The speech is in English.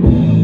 you.